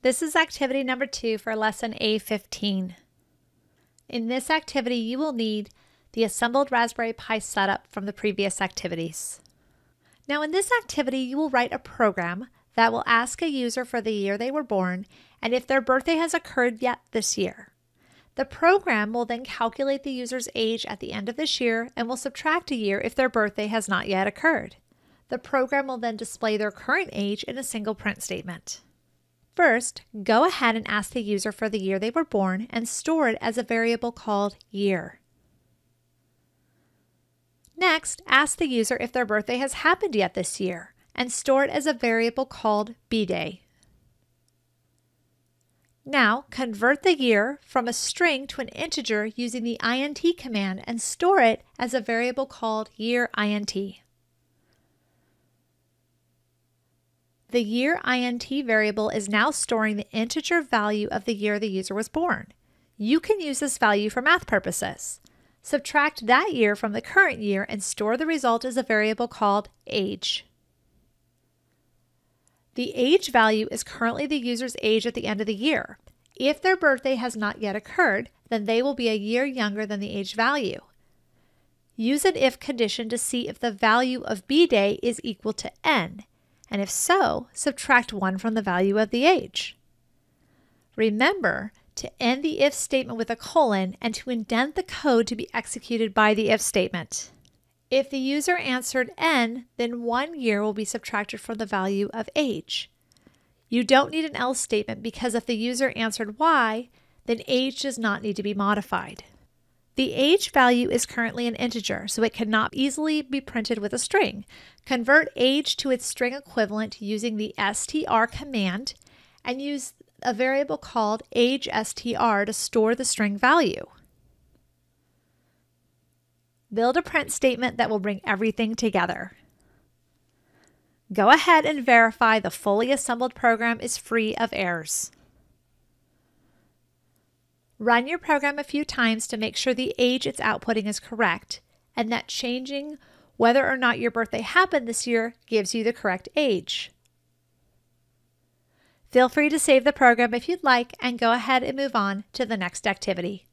This is activity number two for lesson A15. In this activity, you will need the assembled Raspberry Pi setup from the previous activities. Now in this activity, you will write a program that will ask a user for the year they were born and if their birthday has occurred yet this year. The program will then calculate the user's age at the end of this year and will subtract a year if their birthday has not yet occurred. The program will then display their current age in a single print statement. First, go ahead and ask the user for the year they were born and store it as a variable called year. Next, ask the user if their birthday has happened yet this year and store it as a variable called bday. Now, convert the year from a string to an integer using the int command and store it as a variable called year int. The year int variable is now storing the integer value of the year the user was born. You can use this value for math purposes. Subtract that year from the current year and store the result as a variable called age. The age value is currently the user's age at the end of the year. If their birthday has not yet occurred, then they will be a year younger than the age value. Use an if condition to see if the value of bday is equal to n and if so, subtract 1 from the value of the age. Remember to end the if statement with a colon and to indent the code to be executed by the if statement. If the user answered n, then one year will be subtracted from the value of age. You don't need an else statement because if the user answered y, then age does not need to be modified. The age value is currently an integer, so it cannot easily be printed with a string. Convert age to its string equivalent using the str command and use a variable called agestr to store the string value. Build a print statement that will bring everything together. Go ahead and verify the fully assembled program is free of errors. Run your program a few times to make sure the age it's outputting is correct and that changing whether or not your birthday happened this year gives you the correct age. Feel free to save the program if you'd like and go ahead and move on to the next activity.